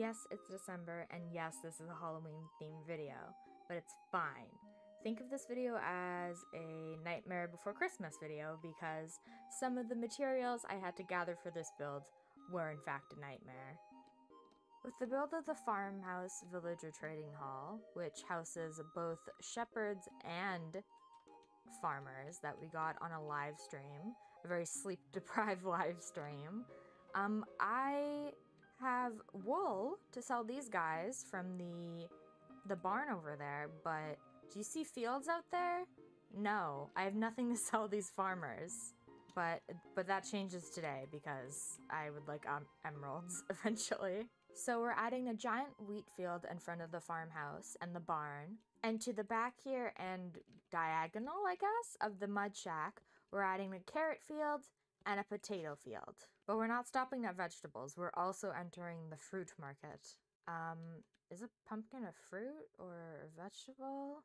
Yes, it's December, and yes, this is a Halloween themed video, but it's fine. Think of this video as a Nightmare Before Christmas video because some of the materials I had to gather for this build were in fact a nightmare. With the build of the farmhouse, village, or trading hall, which houses both shepherds and farmers that we got on a live stream, a very sleep deprived live stream, um, I have wool to sell these guys from the the barn over there, but do you see fields out there? No, I have nothing to sell these farmers. But but that changes today because I would like um, emeralds eventually. So we're adding a giant wheat field in front of the farmhouse and the barn. And to the back here and diagonal, I guess, of the mud shack, we're adding a carrot field and a potato field. But we're not stopping at vegetables. We're also entering the fruit market. Um, is a pumpkin a fruit or a vegetable?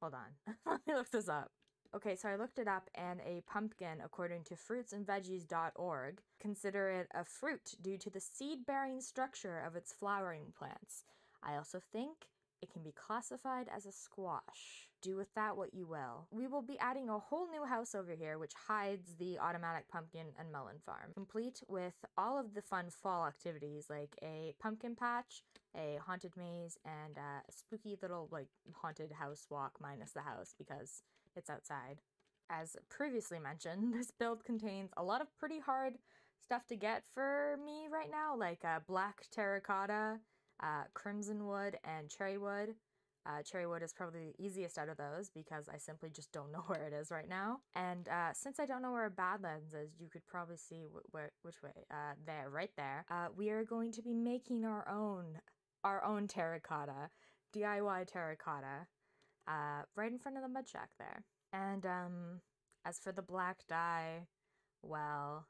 Hold on. Let me look this up. Okay, so I looked it up, and a pumpkin, according to fruitsandveggies.org, consider it a fruit due to the seed bearing structure of its flowering plants. I also think it can be classified as a squash. Do with that what you will. We will be adding a whole new house over here which hides the automatic pumpkin and melon farm, complete with all of the fun fall activities like a pumpkin patch, a haunted maze, and a spooky little like haunted house walk minus the house because it's outside. As previously mentioned, this build contains a lot of pretty hard stuff to get for me right now, like uh, black terracotta, uh, crimson wood, and cherry wood. Uh, cherry wood is probably the easiest out of those because I simply just don't know where it is right now. And uh, since I don't know where Badlands is, you could probably see wh- where which way. Uh, there, right there. Uh, we are going to be making our own, our own terracotta, DIY terracotta, uh, right in front of the mud shack there. And um, as for the black dye, well.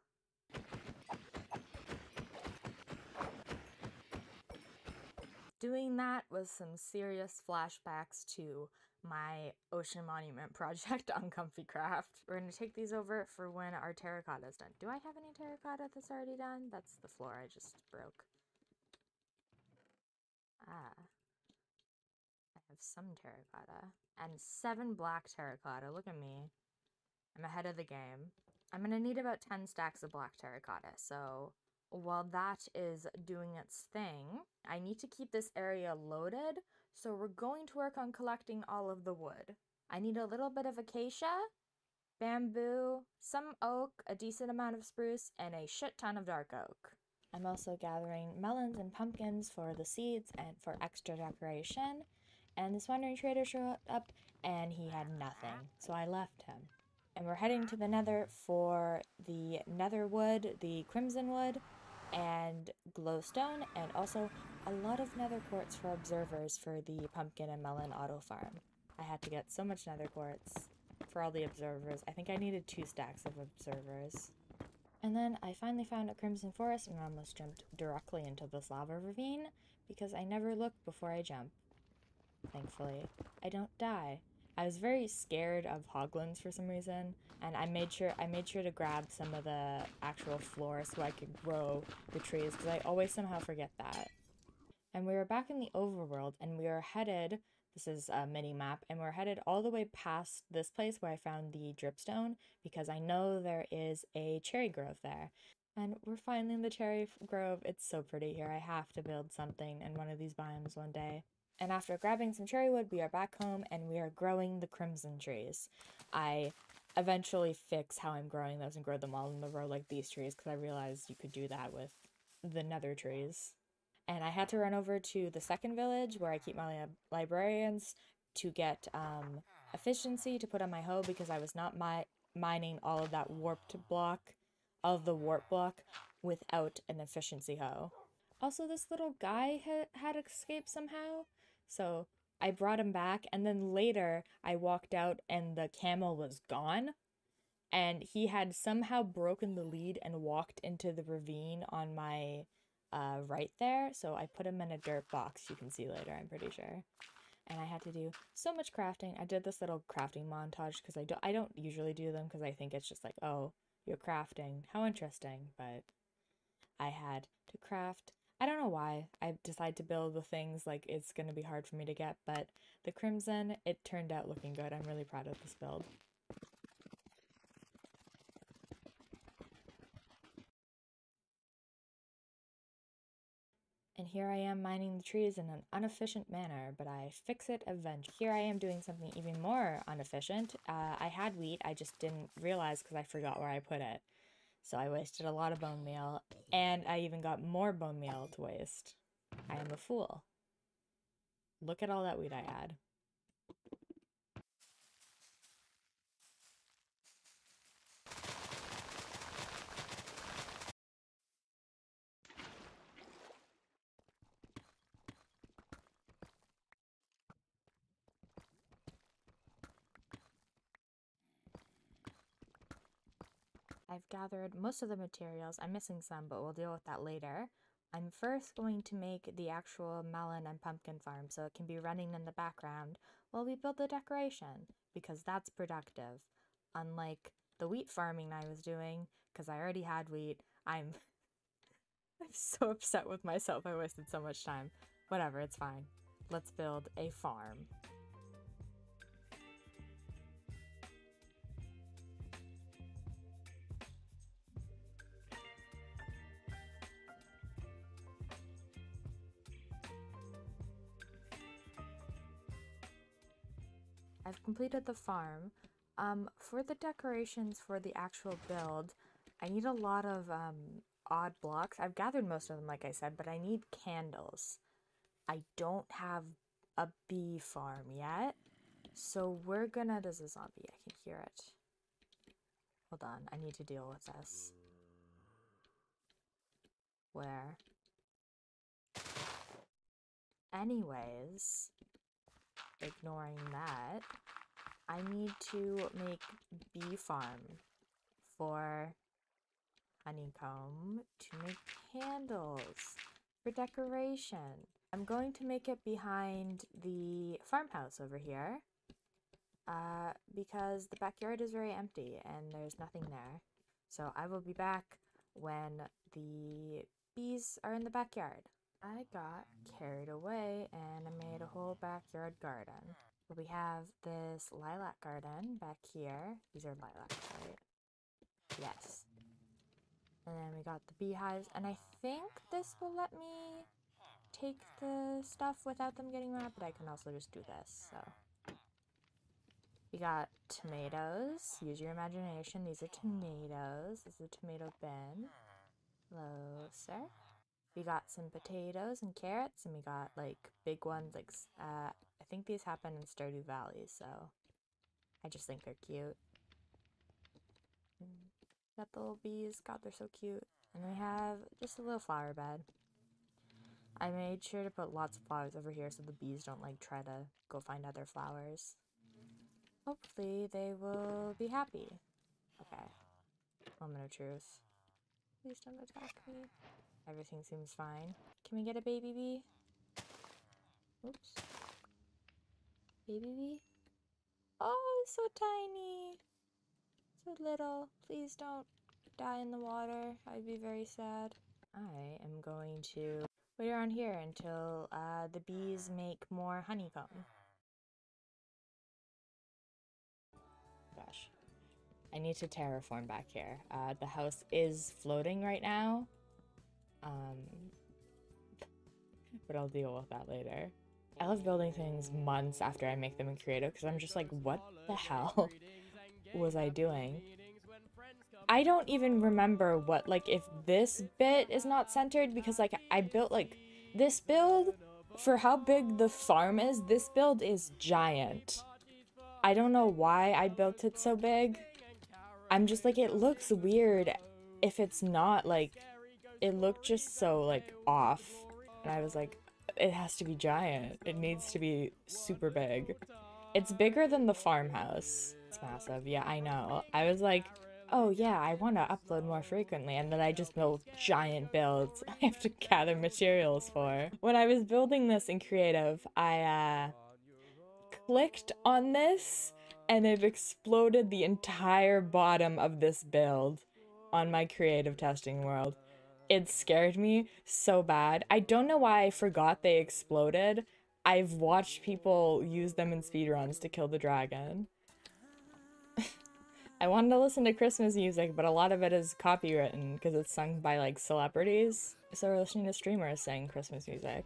Doing that was some serious flashbacks to my Ocean Monument project on Comfy Craft. We're going to take these over for when our terracotta is done. Do I have any terracotta that's already done? That's the floor I just broke. Ah. I have some terracotta. And seven black terracotta. Look at me. I'm ahead of the game. I'm going to need about 10 stacks of black terracotta, so while that is doing its thing, I need to keep this area loaded, so we're going to work on collecting all of the wood. I need a little bit of acacia, bamboo, some oak, a decent amount of spruce, and a shit ton of dark oak. I'm also gathering melons and pumpkins for the seeds and for extra decoration. And this wandering trader showed up and he had nothing, so I left him. And we're heading to the nether for the nether wood, the crimson wood, and glowstone, and also a lot of nether quartz for observers for the pumpkin and melon auto farm. I had to get so much nether quartz for all the observers. I think I needed two stacks of observers. And then I finally found a crimson forest and almost jumped directly into this lava ravine because I never look before I jump. Thankfully, I don't die. I was very scared of hoglins for some reason, and I made sure I made sure to grab some of the actual floor so I could grow the trees because I always somehow forget that. And we were back in the overworld, and we were headed. This is a mini map, and we're headed all the way past this place where I found the dripstone because I know there is a cherry grove there. And we're finally in the cherry grove. It's so pretty here. I have to build something in one of these biomes one day. And after grabbing some cherry wood, we are back home and we are growing the crimson trees. I eventually fix how I'm growing those and grow them all in a row like these trees because I realized you could do that with the nether trees. And I had to run over to the second village where I keep my lib- librarians to get um, efficiency to put on my hoe because I was not mi- mining all of that warped block, of the warp block, without an efficiency hoe. Also, this little guy ha- had escaped somehow, so I brought him back, and then later I walked out and the camel was gone. And he had somehow broken the lead and walked into the ravine on my uh, right there. So I put him in a dirt box. You can see later, I'm pretty sure. And I had to do so much crafting. I did this little crafting montage because I don't I don't usually do them because I think it's just like, oh, you're crafting. How interesting. But I had to craft I don't know why I decided to build the things like it's going to be hard for me to get, but the crimson, it turned out looking good. I'm really proud of this build. And here I am mining the trees in an inefficient manner, but I fix it eventually. Here I am doing something even more inefficient. Uh, I had wheat, I just didn't realize because I forgot where I put it. So I wasted a lot of bone meal, and I even got more bone meal to waste. I am a fool. Look at all that wheat I had. I've gathered most of the materials. I'm missing some, but we'll deal with that later. I'm first going to make the actual melon and pumpkin farm so it can be running in the background while we build the decoration, because that's productive. Unlike the wheat farming I was doing, because I already had wheat, I'm I'm so upset with myself. I wasted so much time. Whatever, it's fine. Let's build a farm. I've completed the farm. Um, for the decorations for the actual build, I need a lot of um, odd blocks. I've gathered most of them, like I said, but I need candles. I don't have a bee farm yet, so we're gonna. There's a zombie. I can hear it. Hold on, I need to deal with this. Where? Anyways, ignoring that, I need to make bee farm for honeycomb to make candles for decoration. I'm going to make it behind the farmhouse over here uh, because the backyard is very empty and there's nothing there. So I will be back when the bees are in the backyard. I got carried away and I made a whole backyard garden. We have this lilac garden back here. These are lilacs, right? Yes. And then we got the beehives, and I think this will let me take the stuff without them getting mad, but I can also just do this, so. We got tomatoes. Use your imagination. These are tomatoes. This is a tomato bin. Hello, sir we got some potatoes and carrots and we got like big ones like uh I think these happen in Stardew Valley so I just think they're cute. Mm, got the little bees, god they're so cute. And we have just a little flower bed. I made sure to put lots of flowers over here so the bees don't like try to go find other flowers. Hopefully they will be happy. Okay. Moment of truth. Please don't attack me. Everything seems fine. Can we get a baby bee? Oops. Baby bee? Oh, so tiny. So little. Please don't die in the water. I'd be very sad. I am going to wait around here until uh, the bees make more honeycomb. Gosh. I need to terraform back here. Uh, the house is floating right now, um, but I'll deal with that later. I love building things months after I make them in creative because I'm just like, what the hell was I doing? I don't even remember what, like, if this bit is not centered because, like, I built, like, this build, for how big the farm is, this build is giant. I don't know why I built it so big. I'm just like, it looks weird if it's not, like, it looked just so like off. And I was like, it has to be giant. It needs to be super big. It's bigger than the farmhouse. It's massive. Yeah, I know. I was like, oh yeah, I want to upload more frequently. And then I just built giant builds I have to gather materials for. When I was building this in creative, I uh, clicked on this and it exploded the entire bottom of this build on my creative testing world it scared me so bad. I don't know why I forgot they exploded. I've watched people use them in speedruns to kill the dragon. I wanted to listen to Christmas music, but a lot of it is copywritten because it's sung by like celebrities. So we're listening to streamers sing Christmas music.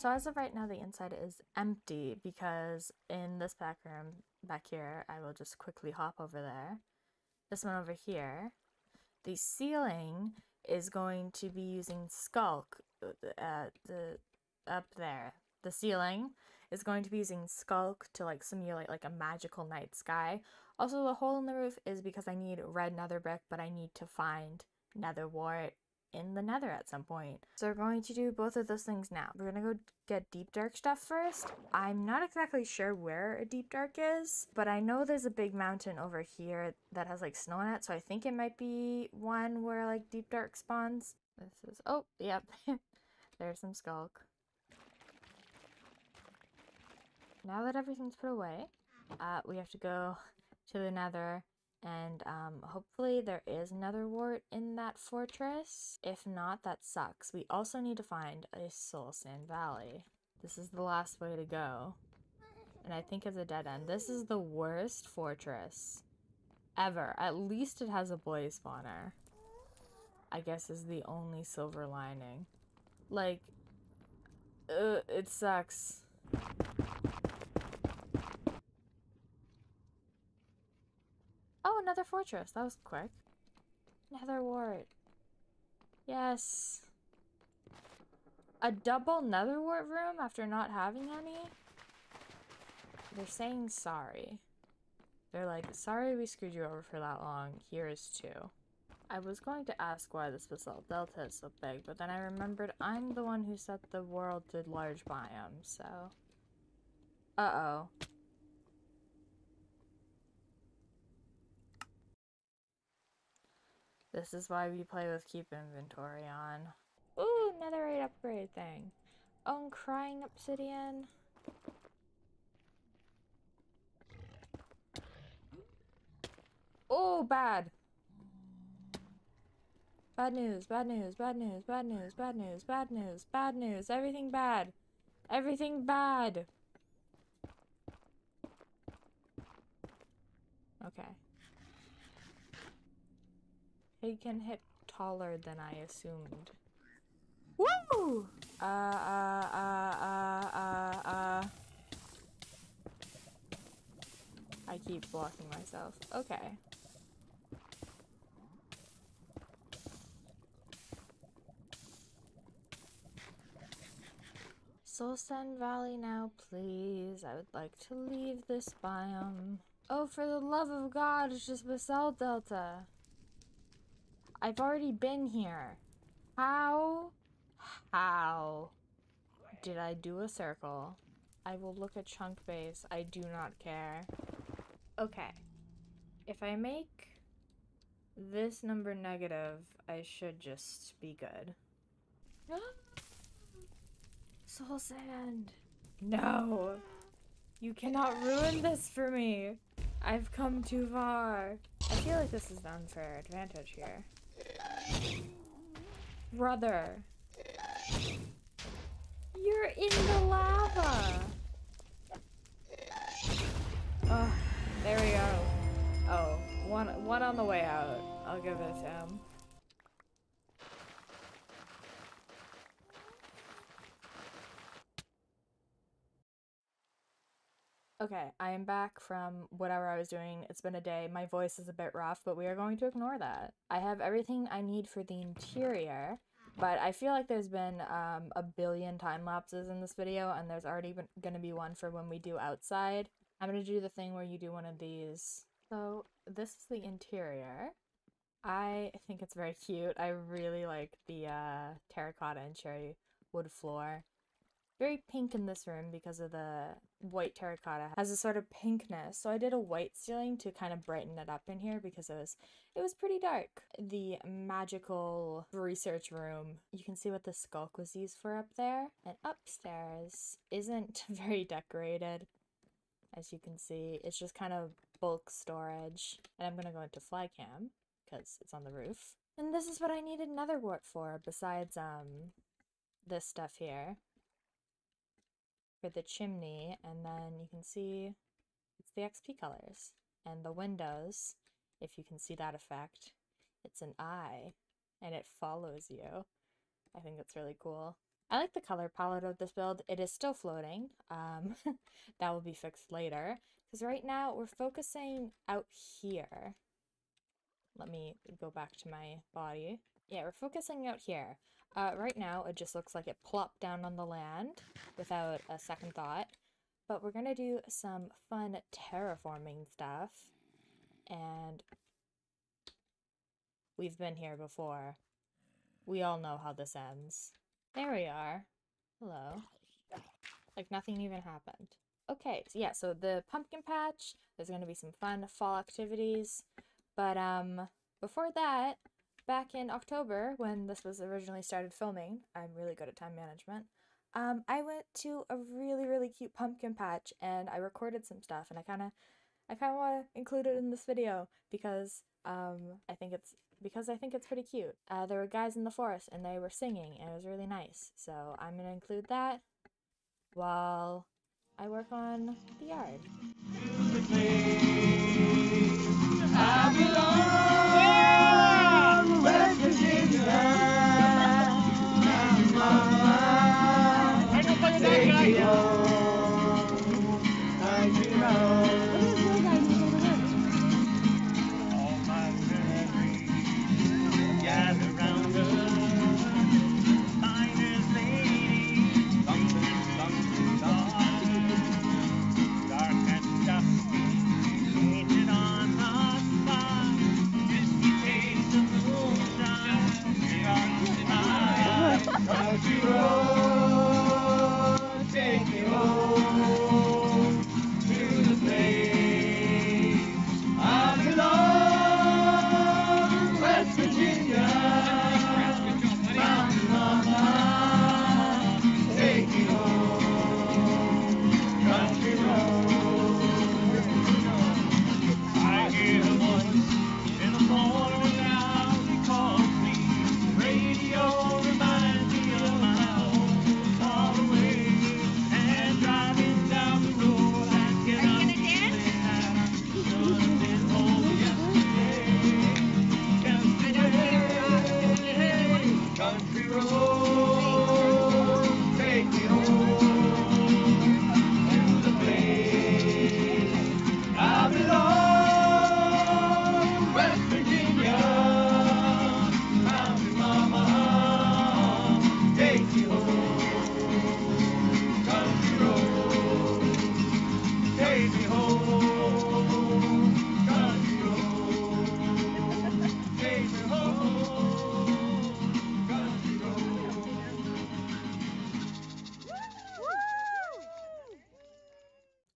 So as of right now, the inside is empty because in this back room back here, I will just quickly hop over there. This one over here, the ceiling is going to be using Sculk uh, the up there. The ceiling is going to be using Sculk to like simulate like a magical night sky. Also, the hole in the roof is because I need red nether brick, but I need to find nether wart in the nether at some point. So we're going to do both of those things now. We're gonna go get deep dark stuff first. I'm not exactly sure where a deep dark is, but I know there's a big mountain over here that has like snow on it, so I think it might be one where like deep dark spawns. This is, oh, yep, there's some sculk. Now that everything's put away, uh, we have to go to the nether and um, hopefully there is another wart in that fortress. If not, that sucks. We also need to find a soul sand valley. This is the last way to go. And I think it's a dead end. This is the worst fortress ever. At least it has a blaze spawner. I guess is the only silver lining. Like, uh, it sucks. Oh, another fortress. That was quick. Nether wart. Yes. A double nether wart room after not having any? They're saying sorry. They're like, sorry we screwed you over for that long. Here is two. I was going to ask why this basalt delta is so big, but then I remembered I'm the one who set the world to large biomes, so... Uh-oh. This is why we play with keep inventory on. Ooh, netherite upgrade thing. Oh, crying obsidian. Oh, bad. Bad news, bad news, bad news, bad news, bad news, bad news, bad news, everything bad. Everything bad. Okay. He can hit taller than I assumed. Woo! Uh, uh, uh, uh, uh, uh. I keep blocking myself. Okay. Soul Sand Valley now, please. I would like to leave this biome. Oh, for the love of God, it's just Basalt Delta. I've already been here. How? How did I do a circle? I will look at Chunkbase. I do not care. Okay. If I make this number negative, I should just be good. Soul sand! No! You cannot ruin this for me. I've come too far. I feel like this is an unfair advantage here. Brother. You're in the lava. Oh, there we go. Oh, one one on the way out. I'll give it to him. Okay, I am back from whatever I was doing. It's been a day. My voice is a bit rough, but we are going to ignore that. I have everything I need for the interior, but I feel like there's been um, a billion time lapses in this video, and there's already going to be one for when we do outside. I'm going to do the thing where you do one of these. So, this is the interior. I think it's very cute. I really like the uh, terracotta and cherry wood floor very pink in this room because of the white terracotta has a sort of pinkness. So i did a white ceiling to kind of brighten it up in here because it was it was pretty dark. The magical research room you can see what the sculk was used for up there. And upstairs isn't very decorated as you can see. It's just kind of bulk storage. And i'm gonna go into flycam because it's on the roof. And this is what i needed nether wart for besides um this stuff here for the chimney and then you can see it's the XP colors. And the windows if you can see that effect it's an eye and it follows you. I think that's really cool. I like the color palette of this build. It is still floating. Um that will be fixed later. Because right now we're focusing out here. Let me go back to my body. Yeah we're focusing out here uh, right now, it just looks like it plopped down on the land without a second thought. But we're going to do some fun terraforming stuff. And we've been here before. We all know how this ends. There we are. Hello. Like nothing even happened. Okay, so yeah, so the pumpkin patch, there's going to be some fun fall activities. But um, before that, back in October, when this was originally started filming, I'm really good at time management. Um, I went to a really really cute pumpkin patch and I recorded some stuff and I kind of I kind of want to include it in this video because um, I think it's because I think it's pretty cute. Uh, there were guys in the forest and they were singing and it was really nice. So I'm gonna include that while I work on the yard.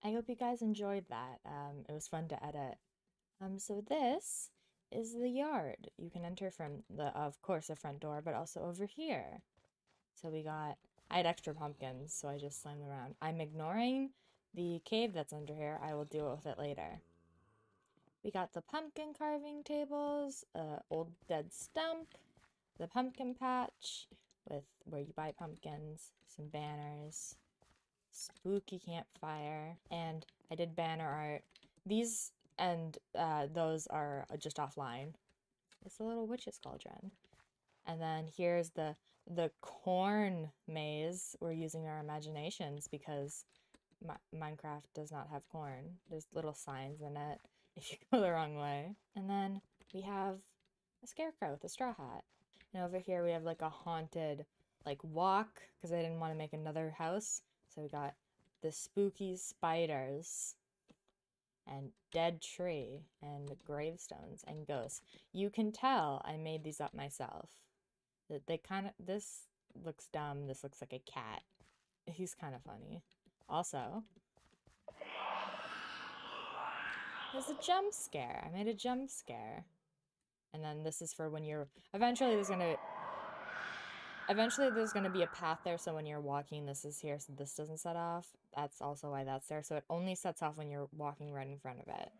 You guys enjoyed that. Um, it was fun to edit. Um, so this is the yard. You can enter from the, of course, the front door, but also over here. So we got, I had extra pumpkins, so I just slammed them around. I'm ignoring the cave that's under here, I will deal with it later. We got the pumpkin carving tables, uh, old dead stump, the pumpkin patch with where you buy pumpkins, some banners, spooky campfire, and I did banner art. These and uh, those are just offline. It's a little witch's cauldron. And then here's the the corn maze. We're using our imaginations because Minecraft does not have corn. There's little signs in it if you go the wrong way. And then we have a scarecrow with a straw hat. And over here we have like a haunted like walk because I didn't want to make another house. So we got the spooky spiders and dead tree and the gravestones and ghosts. You can tell I made these up myself. That they kind of this looks dumb. This looks like a cat. He's kind of funny. Also, there's a jump scare. I made a jump scare. And then this is for when you're eventually there's gonna eventually there's gonna be a path there so when you're walking this is here so this doesn't set off. That's also why that's there. So it only sets off when you're walking right in front of it.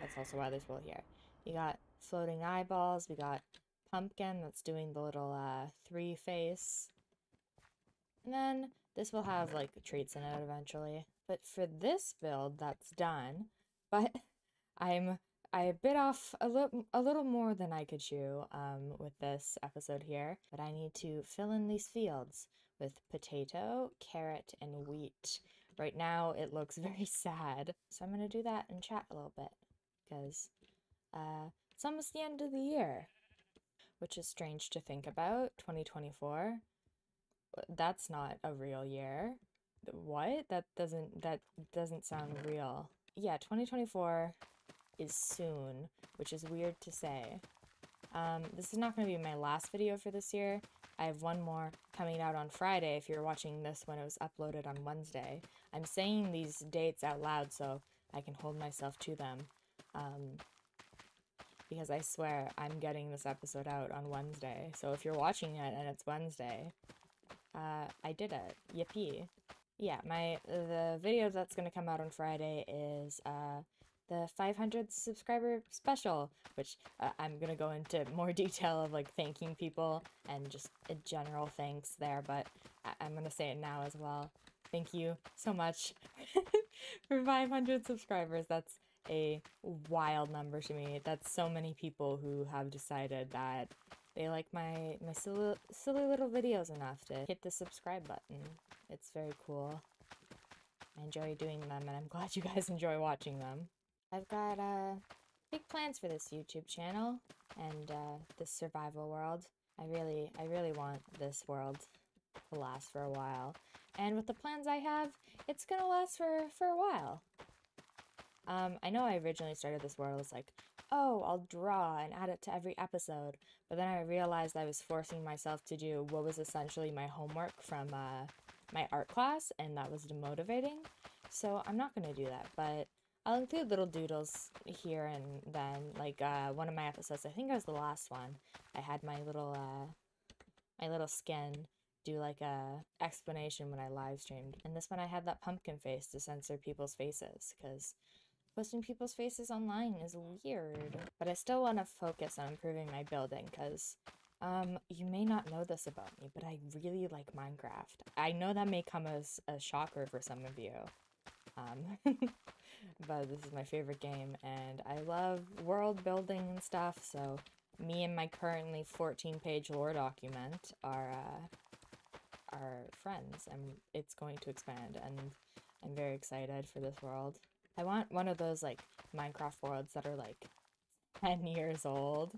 That's also why there's will here. You got floating eyeballs, we got pumpkin that's doing the little uh three face. And then this will have like treats in it eventually. But for this build, that's done. But I'm I bit off a little a little more than I could chew um, with this episode here. But I need to fill in these fields with potato, carrot, and wheat. Right now, it looks very sad. So I'm to do that and chat a little bit. Because uh, it's almost the end of the year. Which is strange to think about. 2024 that's not a real year. What? That doesn't that doesn't sound real. Yeah, 2024 is soon, which is weird to say. Um, this is not going to be my last video for this year. I have one more coming out on Friday if you're watching this when it was uploaded on Wednesday. I'm saying these dates out loud so I can hold myself to them. Um, because I swear I'm getting this episode out on Wednesday. So if you're watching it and it's Wednesday, uh, I did it. Yippee. Yeah, my the video that's gonna come out on Friday is uh, the 500 subscriber special, which uh, I'm gonna go into more detail of like thanking people and just a general thanks there, but I- I'm gonna say it now as well. Thank you so much for 500 subscribers. That's a wild number to me. That's so many people who have decided that they like my, my silly, silly little videos enough to hit the subscribe button. It's very cool. I enjoy doing them and I'm glad you guys enjoy watching them. I've got uh, big plans for this YouTube channel and uh, this survival world. I really, I really want this world to last for a while. And with the plans I have, it's gonna last for, for a while. Um, I know I originally started this world as like, oh, I'll draw and add it to every episode. But then I realized I was forcing myself to do what was essentially my homework from uh, my art class, and that was demotivating. So I'm not to do that, but I'll include little doodles here and then. Like uh, one of my episodes, I think it was the last one, I had my little, uh, my little skin do like a explanation when I live streamed. And this one I had that pumpkin face to censor people's faces because posting people's faces online is weird. But I still want to focus on improving my building because um, you may not know this about me, but I really like Minecraft. I know that may come as a shocker for some of you. Um, but this is my favorite game and I love world building and stuff, so me and my currently 14 page lore document are uh, are friends and it's going to expand and I'm very excited for this world. I want one of those like Minecraft worlds that are like 10 years old.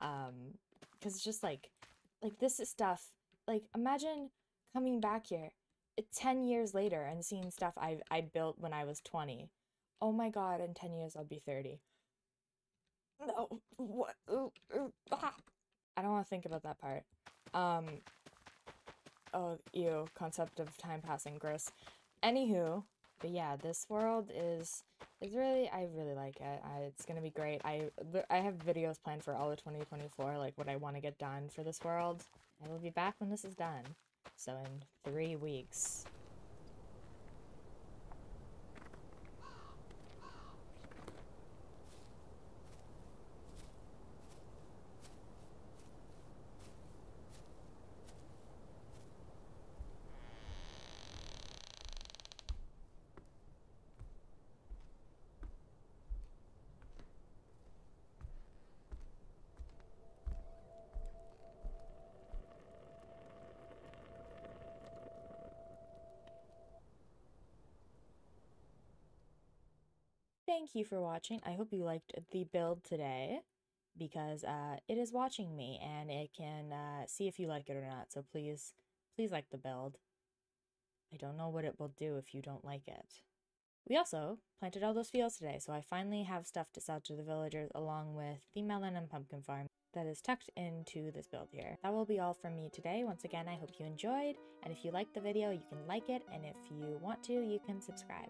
Um, because it's just like, like this is stuff. Like imagine coming back here eh, 10 years later and seeing stuff I I built when I was 20. Oh my god, in 10 years I'll be 30. No, what? Ooh, ooh, ah. I don't want to think about that part. Um, oh, ew, concept of time passing, gross. Anywho, but yeah, this world is is really I really like it. I, it's gonna be great. I I have videos planned for all of 2024, like what I want to get done for this world. I will be back when this is done. So in three weeks. Thank you for watching. I hope you liked the build today because uh, it is watching me and it can uh, see if you like it or not. So please, please like the build. I don't know what it will do if you don't like it. We also planted all those fields today, so I finally have stuff to sell to the villagers along with the melon and pumpkin farm that is tucked into this build here. That will be all from me today. Once again, I hope you enjoyed, and if you liked the video, you can like it, and if you want to, you can subscribe.